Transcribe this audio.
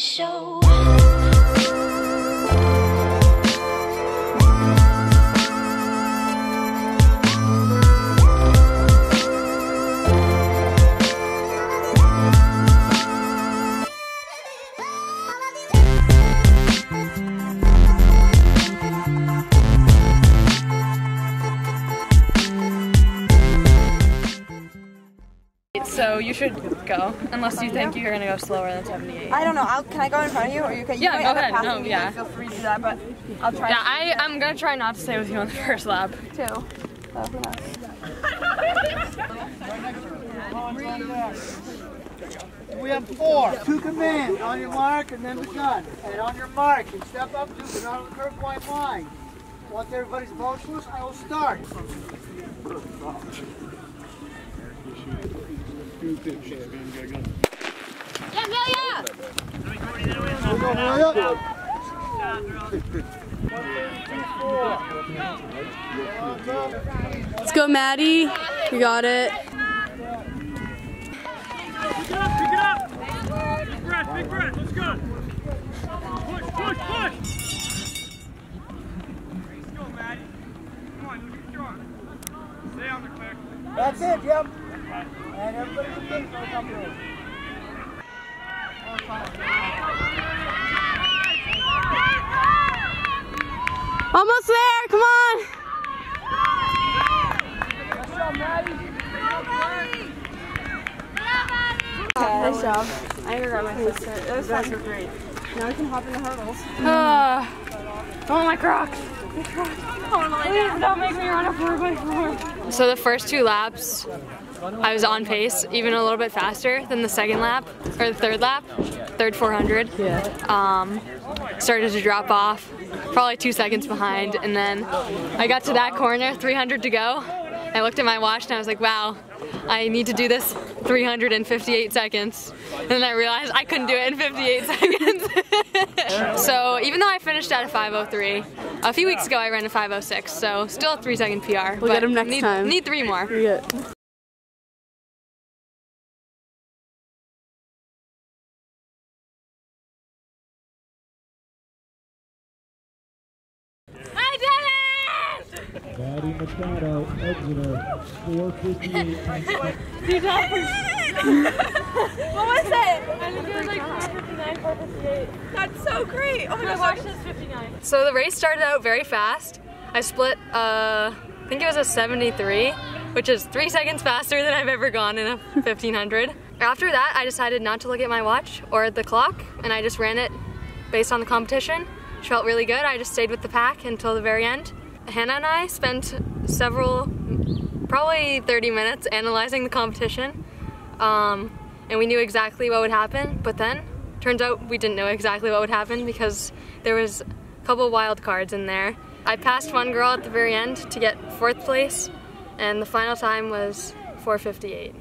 show. So you should go, unless you think you're gonna go slower than 78. I don't know. I'll, can I go in front of you, or you can? You Yeah, might go ahead. No, me, yeah. Feel free to do that, but I'll try. Yeah, I, I'm gonna try not to stay with you on the first lap. too. So, who knows? We have four. Two command. On your mark and then the gun. And on your mark, and step up to the on the curve white line. Once everybody's motionless, I will start. Up. Let's go, Maddie. You got it. Pick it up, pick it up. Big breath, big breath. Let's go. Push, push, push. Let's go, Maddie. Come on. Stay on. That's it, yep. And everybody can think for a couple of Almost there. Come on. Nice job. I forgot my sister. Those guys were great. Now we can hop in the hurdles. Uh, oh my Crocs. My Crocs. Please don't make me run a 4x4. So the first two laps, I was on pace, even a little bit faster than the second lap, or the third lap, third 400. Yeah. Um, started to drop off, probably two seconds behind, and then I got to that corner, 300 to go. I looked at my watch and I was like, wow, I need to do this 358 seconds. And then I realized I couldn't do it in 58 seconds. so even though I finished at a 503, a few weeks ago I ran a 506, so still a three second PR. We'll get 'em next need, time. Need three more. Maddie Machado, Exeter, 458. What was it? I think it was like 459, 458. That's so great. Oh my My gosh. watch says 59. So the race started out very fast. I split, uh, I think it was a 73, which is three seconds faster than I've ever gone in a 1500. After that, I decided not to look at my watch or at the clock, and I just ran it based on the competition, which felt really good. I just stayed with the pack until the very end. Hannah and I spent several, probably 30 minutes analyzing the competition, um, and we knew exactly what would happen, but then turns out we didn't know exactly what would happen because there was a couple wild cards in there. I passed one girl at the very end to get fourth place, and the final time was 458.